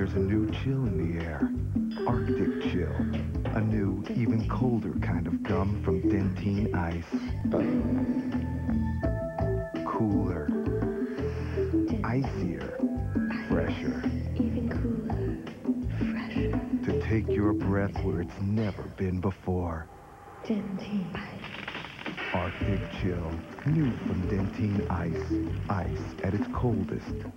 There's a new chill in the air. Arctic chill. A new, even colder kind of gum from Dentyne Ice. Cooler. Icier. Fresher. Even cooler. Fresher. To take your breath where it's never been before. Dentyne Ice. Arctic chill. New from Dentyne Ice. Ice at its coldest.